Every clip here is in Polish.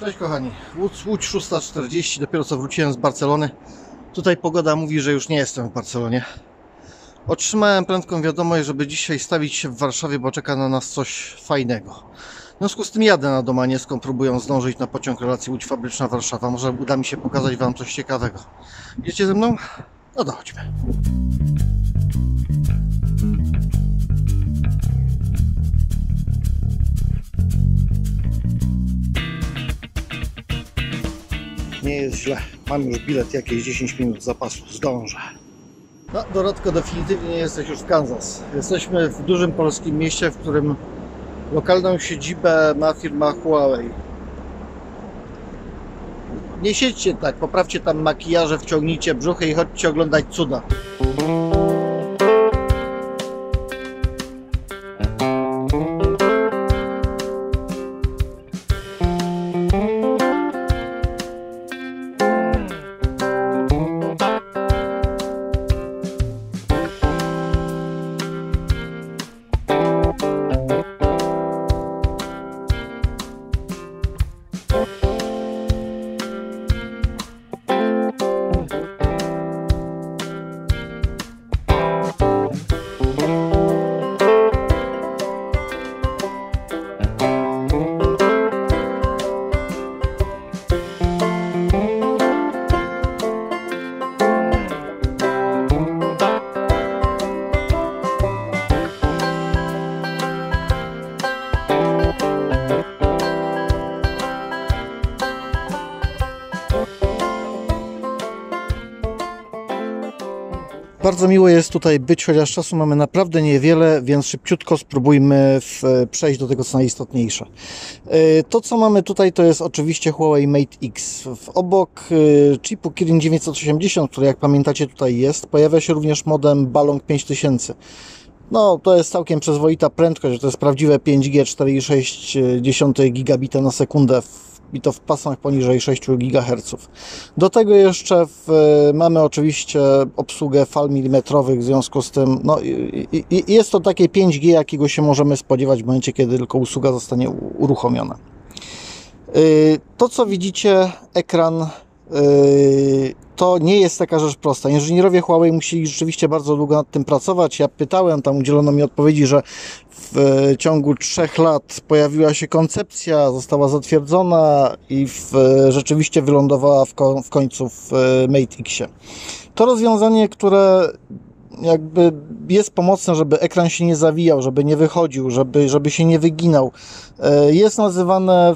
Cześć kochani, Łódź, Łódź 640, dopiero co wróciłem z Barcelony. Tutaj pogoda mówi, że już nie jestem w Barcelonie. Otrzymałem prędką wiadomość, żeby dzisiaj stawić się w Warszawie, bo czeka na nas coś fajnego. W związku z tym jadę na Domanieską, próbując zdążyć na pociąg relacji Łódź Fabryczna Warszawa. Może uda mi się pokazać Wam coś ciekawego. Idziecie ze mną? No to Nie jest źle. Mam już bilet jakieś 10 minut zapasu. Zdążę. No, Dorotko, definitywnie nie jesteś już w Kansas. Jesteśmy w dużym polskim mieście, w którym lokalną siedzibę ma firma Huawei. Nie siedźcie tak, poprawcie tam makijaże, wciągnijcie brzuchy i chodźcie oglądać cuda. Bardzo miło jest tutaj być, chociaż czasu mamy naprawdę niewiele, więc szybciutko spróbujmy w, przejść do tego, co najistotniejsze. E, To, co mamy tutaj, to jest oczywiście Huawei Mate X. W obok e, chipu Kirin 980, który jak pamiętacie tutaj jest, pojawia się również modem Balong 5000. No, to jest całkiem przyzwoita prędkość, to jest prawdziwe 5G 4,6 gigabita na sekundę i to w pasmach poniżej 6 GHz. Do tego jeszcze w, mamy oczywiście obsługę fal milimetrowych, w związku z tym no, i, i, jest to takie 5G, jakiego się możemy spodziewać w momencie, kiedy tylko usługa zostanie uruchomiona. Yy, To, co widzicie, ekran to nie jest taka rzecz prosta. Inżynierowie Huawei musieli rzeczywiście bardzo długo nad tym pracować. Ja pytałem, tam udzielono mi odpowiedzi, że w ciągu trzech lat pojawiła się koncepcja, została zatwierdzona i w, rzeczywiście wylądowała w, w końcu w Mate Xie. To rozwiązanie, które jakby jest pomocne, żeby ekran się nie zawijał, żeby nie wychodził, żeby, żeby się nie wyginał. Jest nazywane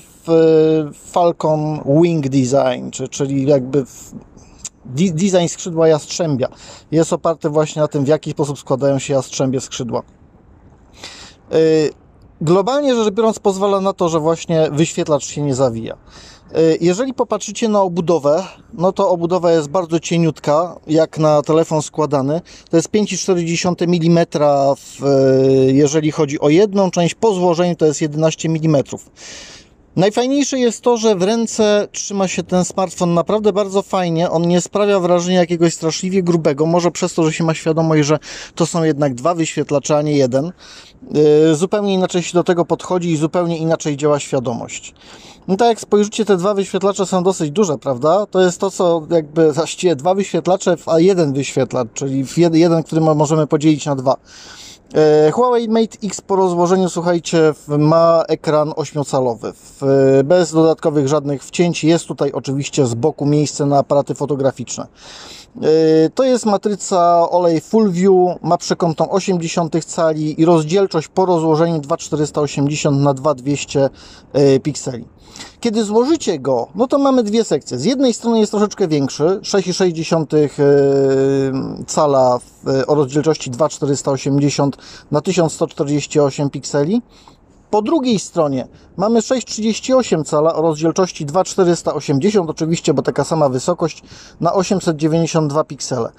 Falcon Wing Design, czyli jakby design skrzydła jastrzębia. Jest oparty właśnie na tym, w jaki sposób składają się jastrzębie skrzydła. Globalnie rzecz biorąc pozwala na to, że właśnie wyświetlacz się nie zawija. Jeżeli popatrzycie na obudowę, no to obudowa jest bardzo cieniutka, jak na telefon składany. To jest 5,4 mm, jeżeli chodzi o jedną część. Po złożeniu to jest 11 mm. Najfajniejsze jest to, że w ręce trzyma się ten smartfon naprawdę bardzo fajnie. On nie sprawia wrażenia jakiegoś straszliwie grubego, może przez to, że się ma świadomość, że to są jednak dwa wyświetlacze, a nie jeden. Zupełnie inaczej się do tego podchodzi i zupełnie inaczej działa świadomość. No tak jak spojrzycie, te dwa wyświetlacze są dosyć duże, prawda? To jest to, co jakby właściwie dwa wyświetlacze, a jeden wyświetlacz, czyli jeden, który możemy podzielić na dwa. Huawei Mate X po rozłożeniu, słuchajcie, ma ekran 8-calowy. Bez dodatkowych żadnych wcięć. Jest tutaj oczywiście z boku miejsce na aparaty fotograficzne. To jest matryca olej Full View, ma przekątną 80 cali i rozdzielczość po rozłożeniu 2480 na 2200 pikseli. Kiedy złożycie go, no to mamy dwie sekcje. Z jednej strony jest troszeczkę większy, 6,6 cala o rozdzielczości 2480 na 1148 pikseli. Po drugiej stronie mamy 6,38 cala o rozdzielczości 2480 oczywiście, bo taka sama wysokość na 892 piksele.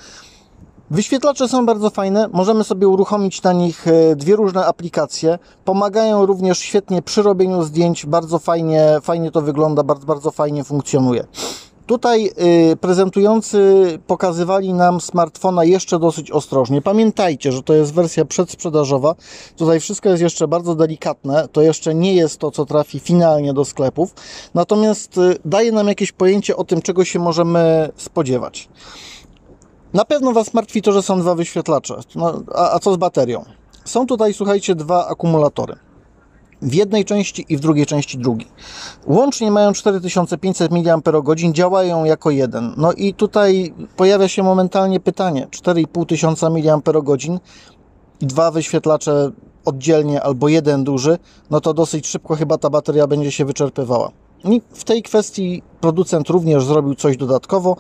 Wyświetlacze są bardzo fajne, możemy sobie uruchomić na nich dwie różne aplikacje. Pomagają również świetnie przy robieniu zdjęć, bardzo fajnie, fajnie to wygląda, bardzo, bardzo fajnie funkcjonuje. Tutaj y, prezentujący pokazywali nam smartfona jeszcze dosyć ostrożnie. Pamiętajcie, że to jest wersja przedsprzedażowa. Tutaj wszystko jest jeszcze bardzo delikatne. To jeszcze nie jest to, co trafi finalnie do sklepów. Natomiast y, daje nam jakieś pojęcie o tym, czego się możemy spodziewać. Na pewno Was martwi to, że są dwa wyświetlacze. No, a, a co z baterią? Są tutaj, słuchajcie, dwa akumulatory w jednej części i w drugiej części drugi. Łącznie mają 4500 mAh, działają jako jeden. No i tutaj pojawia się momentalnie pytanie: 4500 mAh dwa wyświetlacze oddzielnie albo jeden duży, no to dosyć szybko chyba ta bateria będzie się wyczerpywała. I w tej kwestii producent również zrobił coś dodatkowo.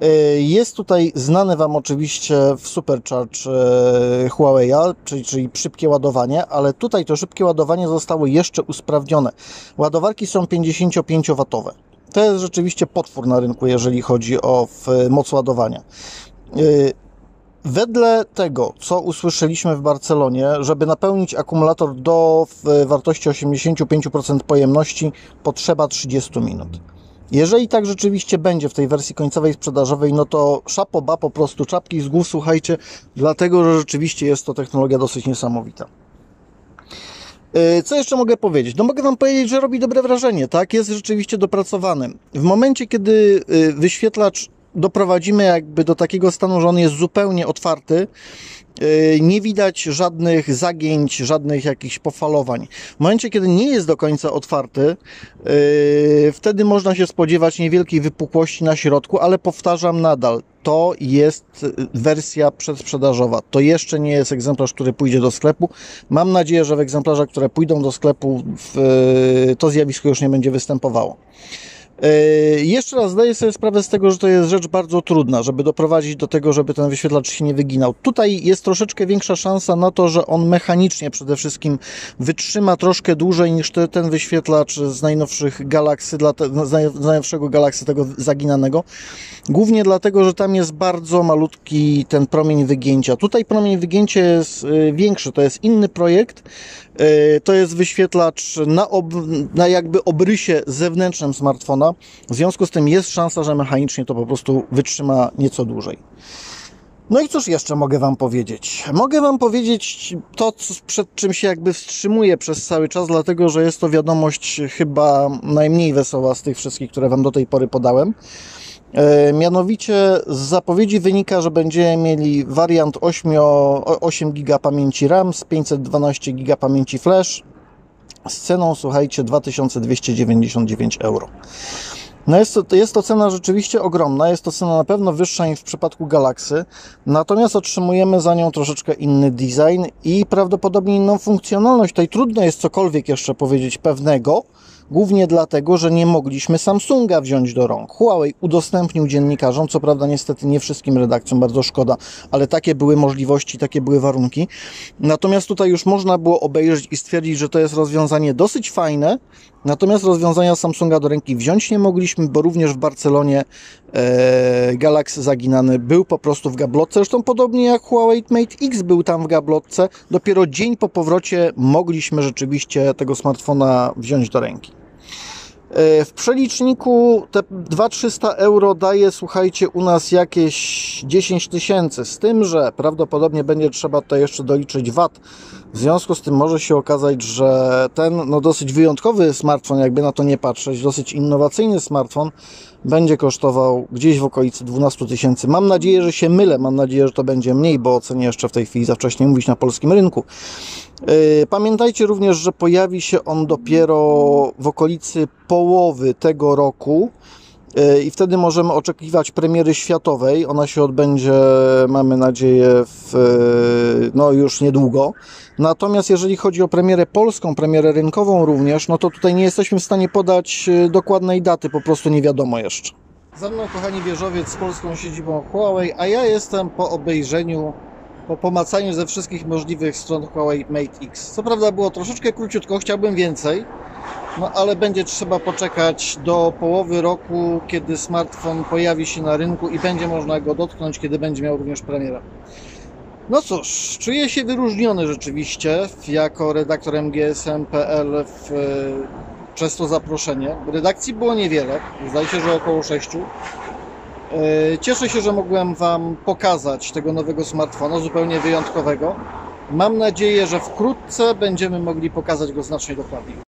E, jest tutaj znane Wam oczywiście w Supercharge e, Huawei'a, czyli, czyli szybkie ładowanie, ale tutaj to szybkie ładowanie zostało jeszcze usprawnione. Ładowarki są 55W. To jest rzeczywiście potwór na rynku, jeżeli chodzi o moc ładowania. E, Wedle tego, co usłyszeliśmy w Barcelonie, żeby napełnić akumulator do wartości 85% pojemności, potrzeba 30 minut. Jeżeli tak rzeczywiście będzie w tej wersji końcowej sprzedażowej, no to szapoba po prostu czapki z głów, słuchajcie, dlatego, że rzeczywiście jest to technologia dosyć niesamowita. E, co jeszcze mogę powiedzieć? No mogę Wam powiedzieć, że robi dobre wrażenie, tak? Jest rzeczywiście dopracowany. W momencie, kiedy e, wyświetlacz doprowadzimy jakby do takiego stanu, że on jest zupełnie otwarty, yy, nie widać żadnych zagięć, żadnych jakichś pofalowań. W momencie, kiedy nie jest do końca otwarty, yy, wtedy można się spodziewać niewielkiej wypukłości na środku, ale powtarzam nadal, to jest wersja przedsprzedażowa. To jeszcze nie jest egzemplarz, który pójdzie do sklepu. Mam nadzieję, że w egzemplarzach, które pójdą do sklepu, to zjawisko już nie będzie występowało. E, jeszcze raz zdaję sobie sprawę z tego, że to jest rzecz bardzo trudna, żeby doprowadzić do tego, żeby ten wyświetlacz się nie wyginał. Tutaj jest troszeczkę większa szansa na to, że on mechanicznie przede wszystkim wytrzyma troszkę dłużej niż te, ten wyświetlacz z najnowszych te, z najnowszego Galaxy tego zaginanego. Głównie dlatego, że tam jest bardzo malutki ten promień wygięcia. Tutaj promień wygięcia jest y, większy, to jest inny projekt. Y, to jest wyświetlacz na, ob, na jakby obrysie zewnętrznym smartfona. W związku z tym jest szansa, że mechanicznie to po prostu wytrzyma nieco dłużej. No i cóż jeszcze mogę Wam powiedzieć? Mogę Wam powiedzieć to, przed czym się jakby wstrzymuję przez cały czas, dlatego że jest to wiadomość chyba najmniej wesoła z tych wszystkich, które Wam do tej pory podałem. E, mianowicie z zapowiedzi wynika, że będziemy mieli wariant 8, 8 GB pamięci RAM z 512 GB pamięci flash z ceną, słuchajcie, 2299 euro. No jest to, jest to cena rzeczywiście ogromna, jest to cena na pewno wyższa niż w przypadku Galaxy, natomiast otrzymujemy za nią troszeczkę inny design i prawdopodobnie inną funkcjonalność. Tutaj trudno jest cokolwiek jeszcze powiedzieć pewnego, Głównie dlatego, że nie mogliśmy Samsunga wziąć do rąk. Huawei udostępnił dziennikarzom, co prawda niestety nie wszystkim redakcjom, bardzo szkoda, ale takie były możliwości, takie były warunki. Natomiast tutaj już można było obejrzeć i stwierdzić, że to jest rozwiązanie dosyć fajne, Natomiast rozwiązania Samsunga do ręki wziąć nie mogliśmy, bo również w Barcelonie e, Galaxy zaginany był po prostu w gablotce. Zresztą podobnie jak Huawei Mate X był tam w gablotce. Dopiero dzień po powrocie mogliśmy rzeczywiście tego smartfona wziąć do ręki. E, w przeliczniku te 2300 euro daje, słuchajcie, u nas jakieś 10 tysięcy, z tym, że prawdopodobnie będzie trzeba tutaj jeszcze doliczyć VAT. W związku z tym może się okazać, że ten no, dosyć wyjątkowy smartfon, jakby na to nie patrzeć, dosyć innowacyjny smartfon, będzie kosztował gdzieś w okolicy 12 tysięcy. Mam nadzieję, że się mylę, mam nadzieję, że to będzie mniej, bo ocenię jeszcze w tej chwili za wcześnie mówić na polskim rynku. Yy, pamiętajcie również, że pojawi się on dopiero w okolicy połowy tego roku i wtedy możemy oczekiwać premiery światowej. Ona się odbędzie, mamy nadzieję, w, yy, no już niedługo. Natomiast jeżeli chodzi o premierę polską, premierę rynkową również, no to tutaj nie jesteśmy w stanie podać dokładnej daty, po prostu nie wiadomo jeszcze. Za mną, kochani wieżowiec z polską siedzibą Huawei, a ja jestem po obejrzeniu po pomacaniu ze wszystkich możliwych stron Huawei Mate X. Co prawda było troszeczkę króciutko, chciałbym więcej, no ale będzie trzeba poczekać do połowy roku, kiedy smartfon pojawi się na rynku i będzie można go dotknąć, kiedy będzie miał również premierę. No cóż, czuję się wyróżniony rzeczywiście jako redaktor MGSM.pl w przez to zaproszenie. Redakcji było niewiele, zdaje się, że około sześciu. E, Cieszę się, że mogłem Wam pokazać tego nowego smartfona, zupełnie wyjątkowego. Mam nadzieję, że wkrótce będziemy mogli pokazać go znacznie dokładniej.